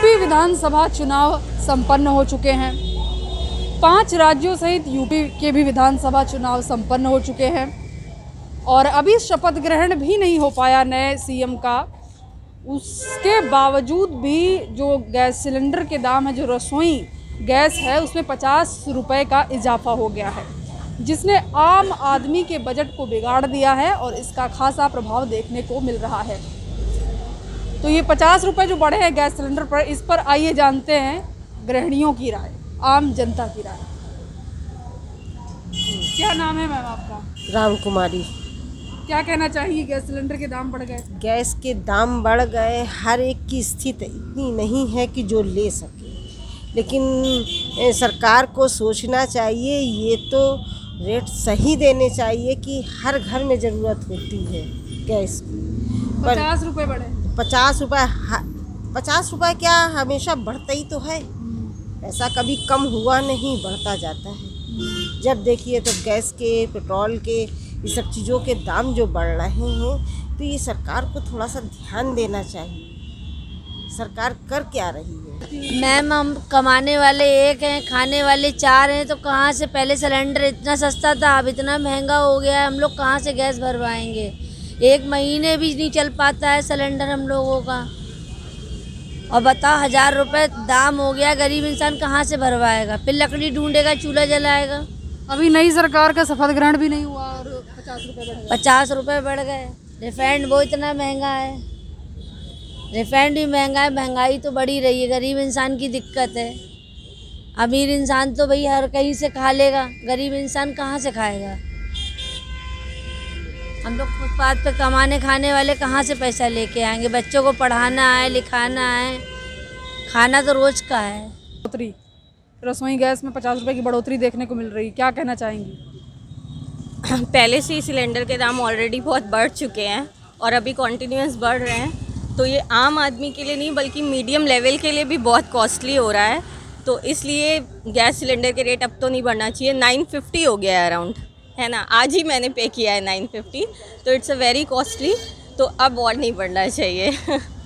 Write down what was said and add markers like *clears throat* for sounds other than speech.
UP विधानसभा चुनाव संपन्न हो चुके हैं। पाँच राज्यों सहित यूपी के भी विधानसभा चुनाव संपन्न हो चुके हैं और अभी शपथ ग्रहण भी नहीं हो पाया नए सीएम का। उसके बावजूद भी जो गैस सिलेंडर के दाम है, जो रसोई गैस है, उसमें पचास रुपये का इजाफा हो गया है, जिसने आम आदमी के बजट को बिगाड़ दिया है और इसका खासा प्रभाव देखने को मिल रहा है। तो ये पचास रुपये जो बढ़े हैं गैस सिलेंडर पर इस पर आइए जानते हैं गृहिणियों की राय आम जनता की राय। क्या नाम है मैम आपका? राम कुमारी। क्या कहना चाहिए गैस सिलेंडर के दाम बढ़ गए। गैस के दाम बढ़ गए हर एक की स्थिति इतनी नहीं है कि जो ले सके। लेकिन सरकार को सोचना चाहिए ये तो रेट सही देने चाहिए कि हर घर में ज़रूरत होती है गैस की। पचास रुपये बढ़े। पचास रुपये पचास रुपये क्या हमेशा बढ़ता ही तो है। ऐसा कभी कम हुआ नहीं, बढ़ता जाता है। जब देखिए तो गैस के, पेट्रोल के, ये सब चीज़ों के दाम जो बढ़ रहे हैं तो ये सरकार को थोड़ा सा ध्यान देना चाहिए। सरकार कर क्या रही है? मैम, हम कमाने वाले एक हैं, खाने वाले चार हैं तो कहाँ से पहले सिलेंडर इतना सस्ता था, अब इतना महँगा हो गया है, हम लोग कहाँ से गैस भरवाएँगे? एक महीने भी नहीं चल पाता है सिलेंडर हम लोगों का। और बताओ हज़ार रुपए दाम हो गया गरीब इंसान कहाँ से भरवाएगा? फिर लकड़ी ढूंढेगा चूल्हा जलाएगा। अभी नई सरकार का शपथ ग्रहण भी नहीं हुआ और पचास रुपये बढ़ गए। पचास रुपए बढ़ गए। रिफाइंड वो इतना महँगा है। रिफाइंड भी महँगा है महँगाई तो बढ़ी रही है। गरीब इंसान की दिक्कत है। अमीर इंसान तो भाई हर कहीं से खा लेगा। गरीब इंसान कहाँ से खाएगा? हम लोग फुटपाथ पे कमाने खाने वाले कहाँ से पैसा लेके आएँगे? बच्चों को पढ़ाना है लिखाना है। खाना तो रोज़ का है। बढ़ोतरी। रसोई गैस में पचास रुपए की बढ़ोतरी देखने को मिल रही। क्या कहना चाहेंगी? *clears throat* पहले से ही सिलेंडर के दाम ऑलरेडी बहुत बढ़ चुके हैं और अभी कॉन्टीन्यूस बढ़ रहे हैं। तो ये आम आदमी के लिए नहीं बल्कि मीडियम लेवल के लिए भी बहुत कॉस्टली हो रहा है। तो इसलिए गैस सिलेंडर के रेट अब तो नहीं बढ़ना चाहिए। नाइन फिफ्टी हो गया है अराउंड है ना? आज ही मैंने पे किया है नाइन फिफ्टी तो इट्स अ वेरी कॉस्टली तो अब और नहीं बढ़ना चाहिए। *laughs*